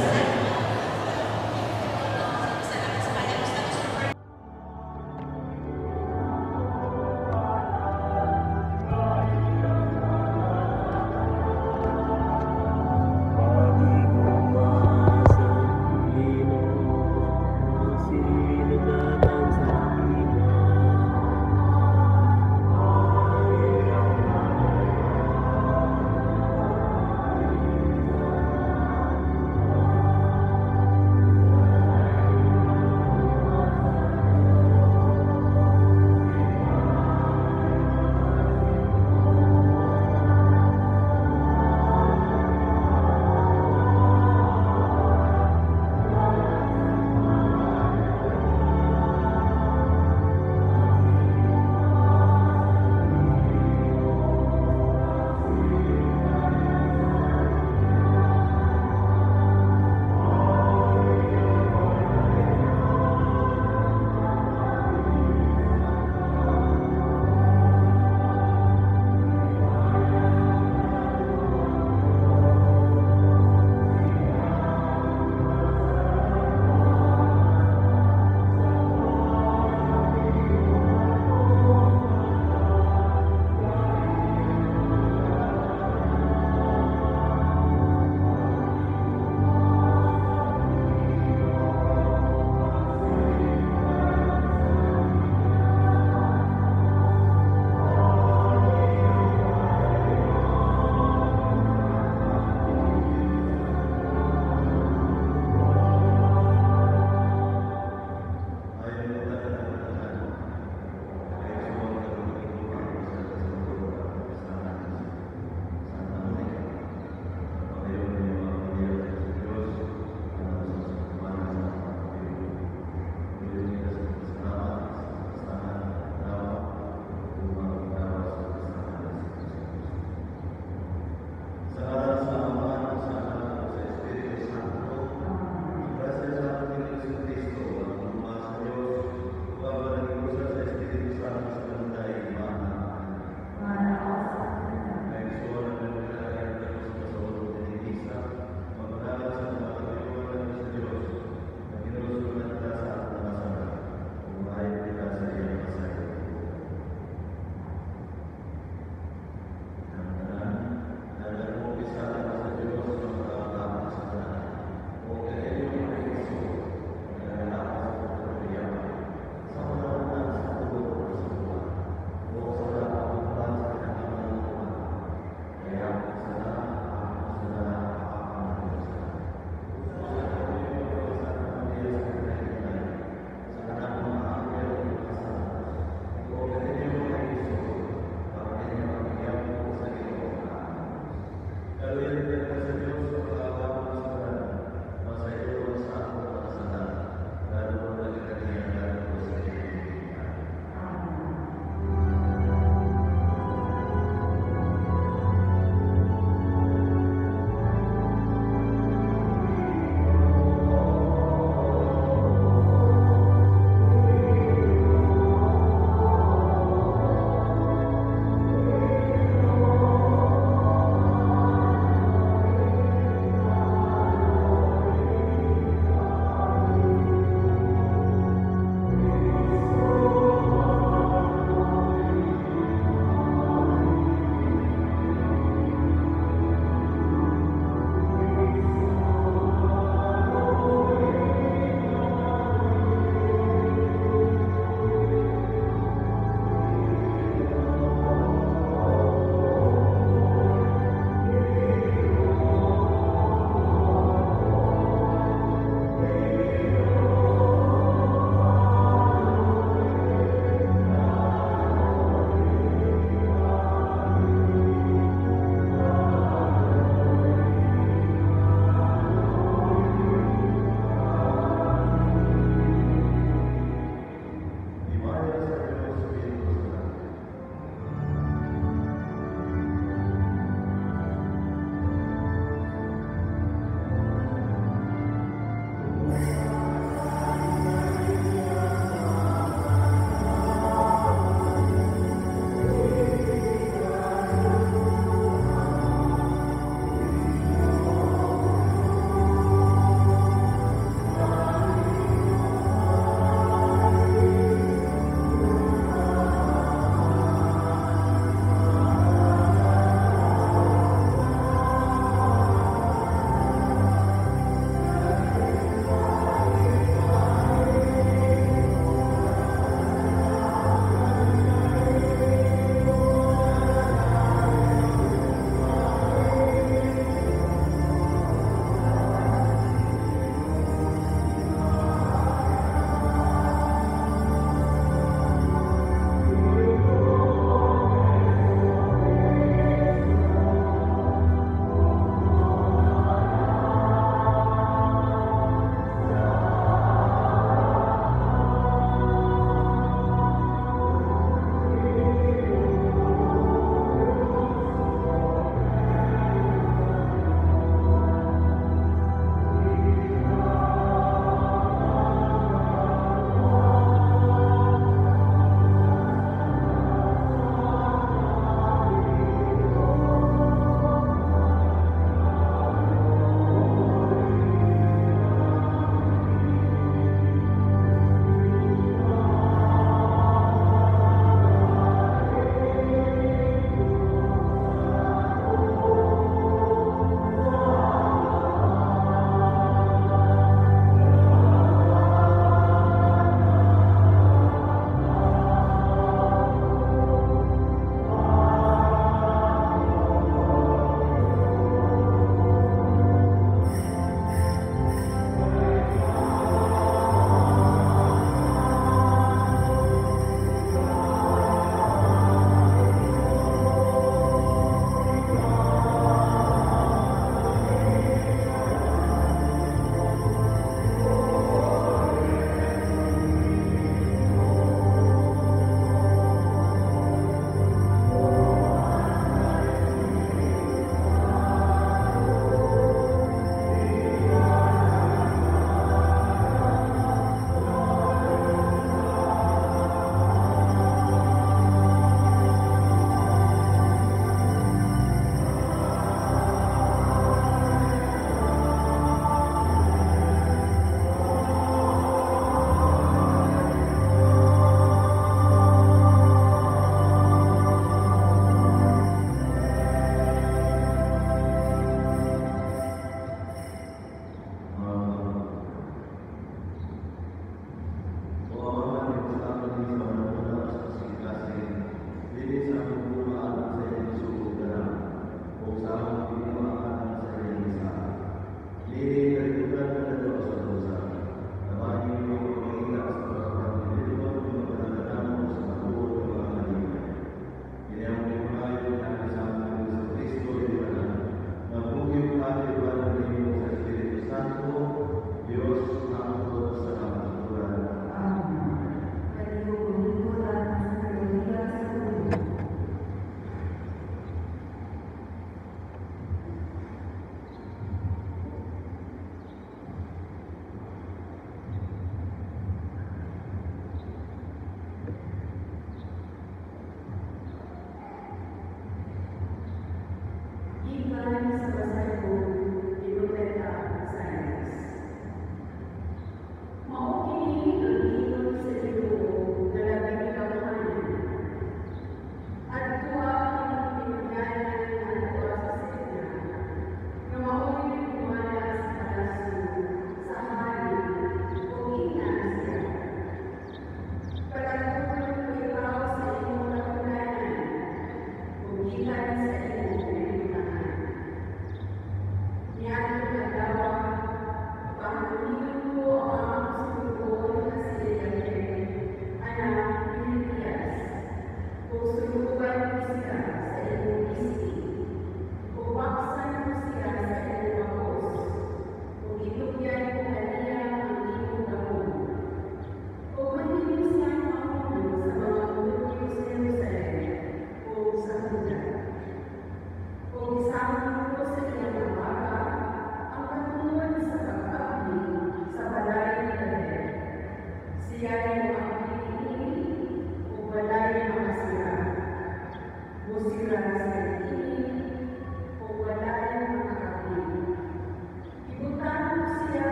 Yes.